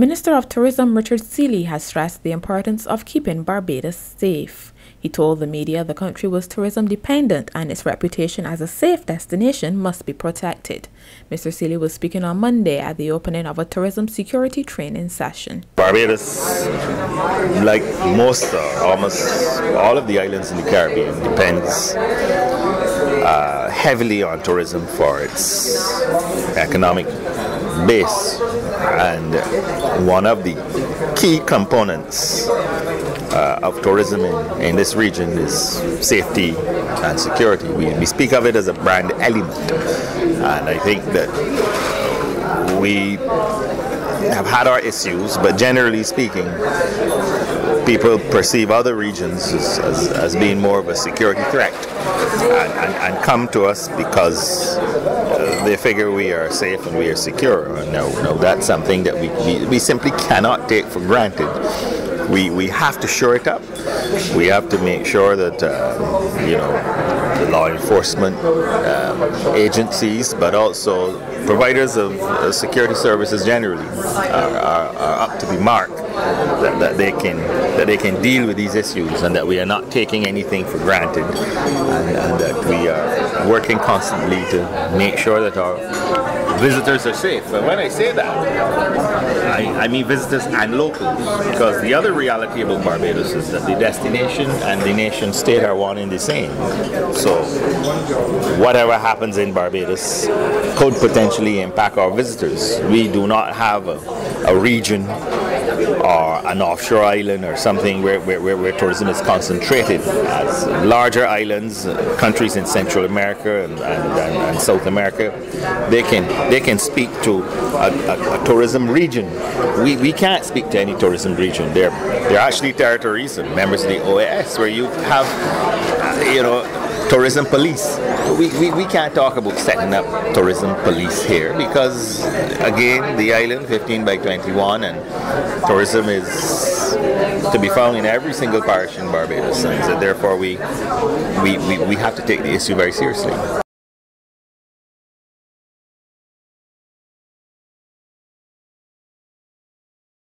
Minister of Tourism Richard Sealy has stressed the importance of keeping Barbados safe. He told the media the country was tourism dependent and its reputation as a safe destination must be protected. Mr. Sealy was speaking on Monday at the opening of a tourism security training session. Barbados, like most, uh, almost all of the islands in the Caribbean, depends uh, heavily on tourism for its economic base. And one of the key components uh, of tourism in, in, this region is safety and security. We, we speak of it as a brand element. And I think that we have had our issues, but generally speaking, people perceive other regions as, as, as being more of a security threat and, and, and come to us because uh, they figure we are safe and we are secure. No, no, that's something that we, we, we simply cannot take for granted we, we have to shore it up. We have to make sure that, uh, you know, the law enforcement um, agencies, but also providers of uh, security services generally are, are, are, up to the mark that, that, they can that they can deal with these issues and that we are not taking anything for granted and, and that we are working constantly to make sure that our visitors are safe. And when I say that, I, I mean visitors and locals, because the other reality about Barbados is that the destination and the nation state are one and the same. So whatever happens in Barbados could potentially impact our visitors. We do not have a, a region or an offshore island or something where, where, where, tourism is concentrated. As larger islands, uh, countries in Central America and, and, and, and South America, they can they can speak to a, a, a, tourism region. We, we can't speak to any tourism region. They're they're actually territories and members of the OAS where you have uh, you know tourism police. We, we, we can't talk about setting up tourism police here because, again, the island 15 by 21 and tourism is to be found in every single parish in Barbados. And so therefore, we, we, we, we have to take the issue very seriously.